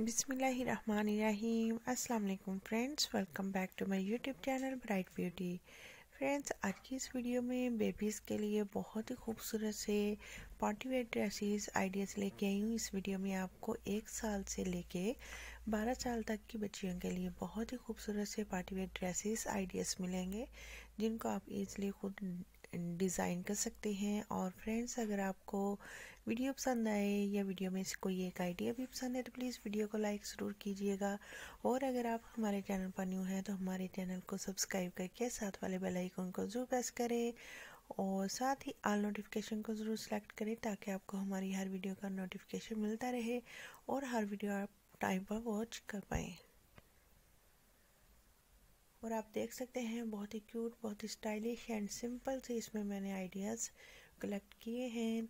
बिसमीम वालेकुम friends, welcome back to my YouTube channel bright beauty. Friends, आज की इस वीडियो में बेबीज़ के लिए बहुत ही खूबसूरत से पार्टी वेयर ड्रेसेस, आइडियाज़ लेके आई हूँ। इस वीडियो में आपको एक साल से लेके बारह साल तक की बच्चियों के लिए बहुत ही खूबसूरत से पार्टी वेयर ड्रेसेस, आइडियाज़ मिलेंगे, जिनको आप इजली खुद डिज़ाइन कर सकते हैं। और फ्रेंड्स, अगर आपको वीडियो पसंद आए या वीडियो में से कोई एक आइडिया भी पसंद है तो प्लीज़ वीडियो को लाइक ज़रूर कीजिएगा। और अगर आप हमारे चैनल पर न्यू हैं तो हमारे चैनल को सब्सक्राइब करके साथ वाले बेल आइकन को ज़रूर प्रेस करें। और साथ ही आल नोटिफिकेशन को ज़रूर सेलेक्ट करें, ताकि आपको हमारी हर वीडियो का नोटिफिकेशन मिलता रहे और हर वीडियो आप टाइम पर वॉच कर पाएँ। और आप देख सकते हैं, बहुत ही क्यूट बहुत ही स्टाइलिश एंड सिंपल से इसमें मैंने आइडियाज़ कलेक्ट किए हैं।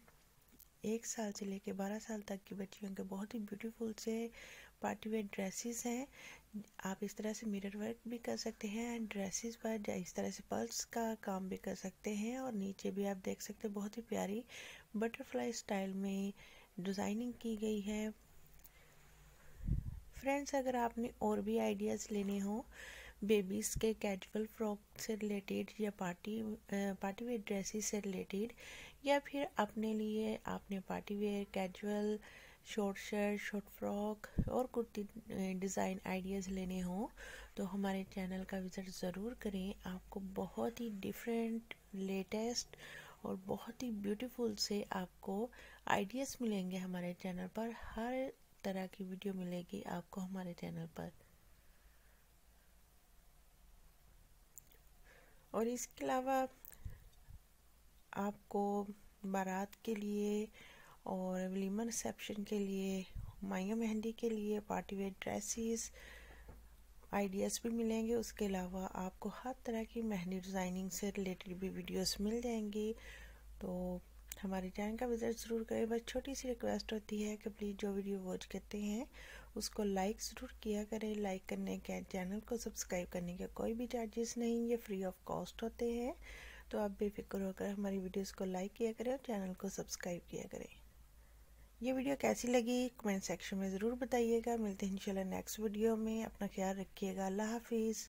एक साल से लेके बारह साल तक की बच्चियों के बहुत ही ब्यूटीफुल से पार्टी वेयर ड्रेसेस हैं। आप इस तरह से मिरर वर्क भी कर सकते हैं एंड ड्रेसेस पर इस तरह से पर्ल्स का काम भी कर सकते हैं और नीचे भी आप देख सकते हैं, बहुत ही प्यारी बटरफ्लाई स्टाइल में डिज़ाइनिंग की गई है। फ्रेंड्स अगर आपने और भी आइडियाज़ लेने हों बेबीज़ के कैजुअल फ्रॉक से रिलेटेड या पार्टी पार्टी वेयर ड्रेसेस से रिलेटेड या फिर अपने लिए आपने party wear casual short shirt short frock और कुर्ती डिज़ाइन आइडियाज़ लेने हों तो हमारे चैनल का विज़िट ज़रूर करें। आपको बहुत ही डिफरेंट लेटेस्ट और बहुत ही ब्यूटीफुल से आपको आइडियाज़ मिलेंगे हमारे चैनल पर। हर तरह की वीडियो मिलेगी आपको हमारे चैनल पर। और इसके अलावा आपको बारात के लिए और वलीमा रिसेप्शन के लिए माया मेहंदी के लिए, पार्टी वेयर ड्रेसेस, आइडियाज़ भी मिलेंगे। उसके अलावा आपको हर तरह की मेहंदी डिज़ाइनिंग से रिलेटेड भी वीडियोस मिल जाएँगी। तो हमारे चैनल का विज़िट ज़रूर करें। बस छोटी सी रिक्वेस्ट होती है कि प्लीज़ जो वीडियो वॉच करते हैं उसको लाइक ज़रूर किया करें। लाइक करने के चैनल को सब्सक्राइब करने के कोई भी चार्जेस नहीं, ये फ्री ऑफ़ कॉस्ट होते हैं। तो आप बेफिक्र होकर हमारी वीडियोस को लाइक किया करें और चैनल को सब्सक्राइब किया करें। ये वीडियो कैसी लगी? कमेंट सेक्शन में ज़रूर बताइएगा। मिलते हैं इंशाल्लाह नेक्स्ट वीडियो में। अपना ख्याल रखिएगा। अल्लाह हाफिज़।